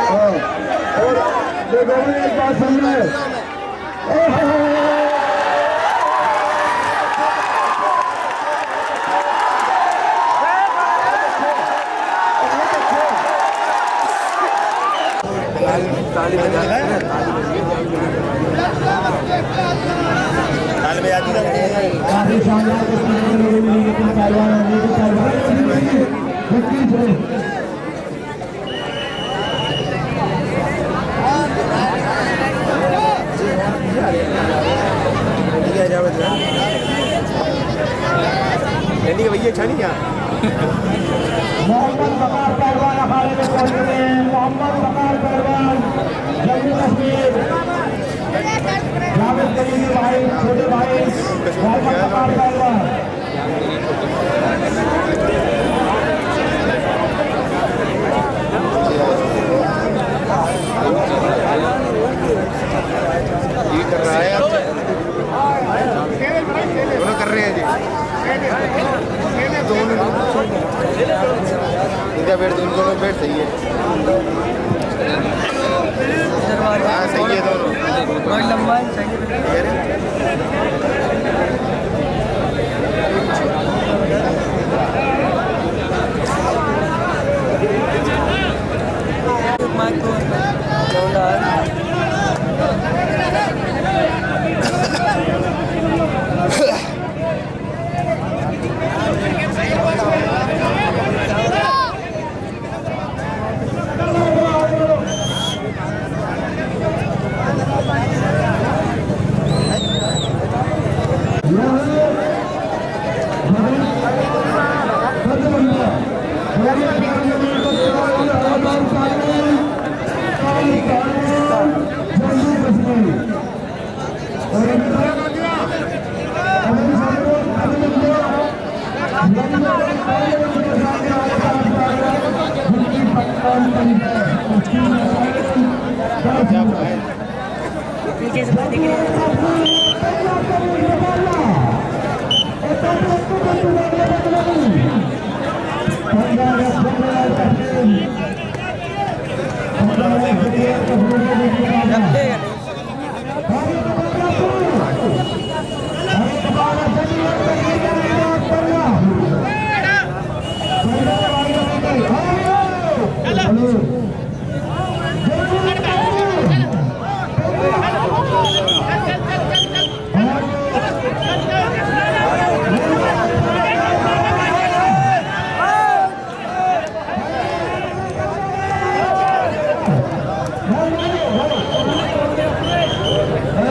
ہاں اور دیکھو بھی ایک بات کیا محمد بکار پہلوان اخاڑے میں پہنچ چکے ہیں محمد بکار پہلوان جموں کشمیر، جاوید کریمی بھائی، چھوٹے بھائی، محمد بکار پہلوان یہ کر رہا ہے دونوں کر رہے ہیں جی دونوں ان کا بیٹ دونوں دونوں بیٹ صحیح ہے ہاں صحیح ہے دونوں نیچے سے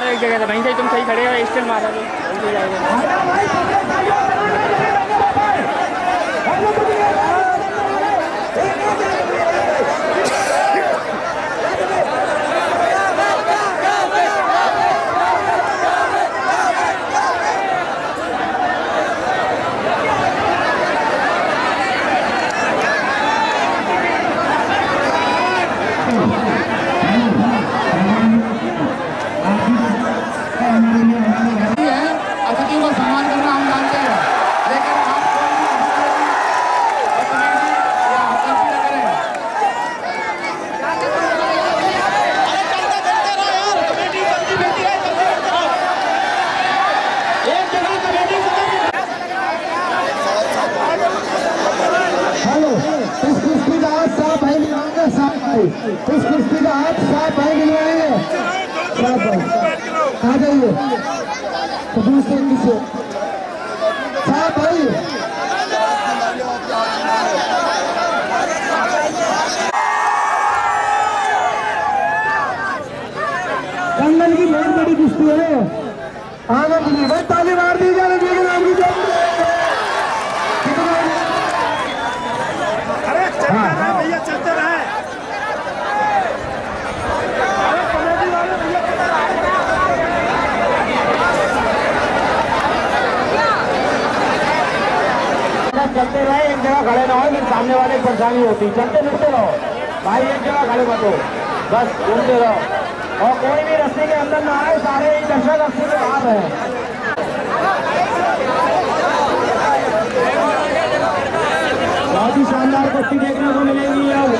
مارا ایک جگہ سے بھائی صحیح تم صحیح کھڑے ہو اسٹل مارا تو کی اس کرسی کا آپ صاف آئیں گے لوائیں گے صاف آئیں کہاں جائیے۔ تو دوسرے کسی صاف آئیے کنگن کی بہت بڑی کشتی ہے۔ آگے کے لیے بہت تالی مار دی جانے رہی ہے۔ نام کی جائے ارے، چلتا رہا بھیا، چلتا رہا۔ چلتے رہے ایک جگہ کھڑے نہ ہوئے پھر سامنے والے پریشانی ہوتی چلتے ملتے رہو بھائی ایک جگہ کھڑے مت ہو بس گھومتے رہو اور کوئی بھی رستے کے اندر نہ آئے سارے ہی درشک رستے کے باہر ہیں بہت ہی شاندار کشتی دیکھنے کو ملے گی اب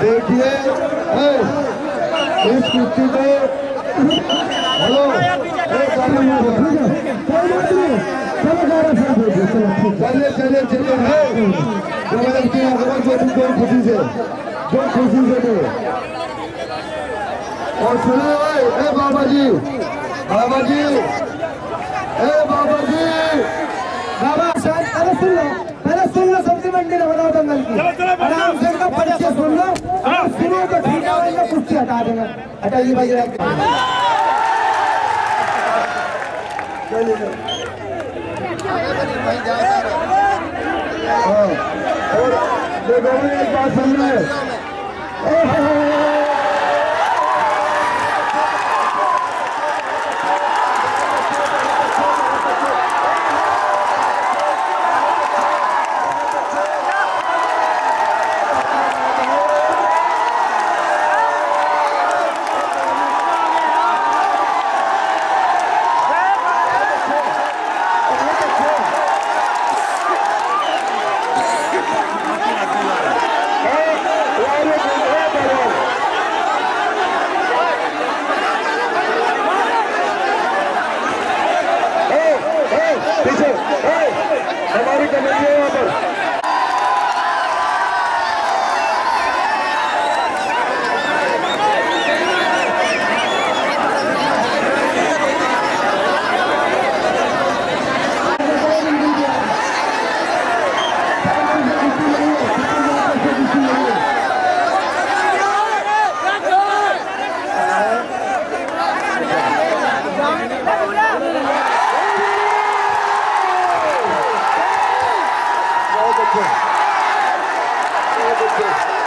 دیکھیے اس سے سبزی منڈی نے بناؤ دنگل کی سے ہٹا دینا ہٹا جی بھائی لوگوں نے ایک بات سمجھنا ہے Open. Open.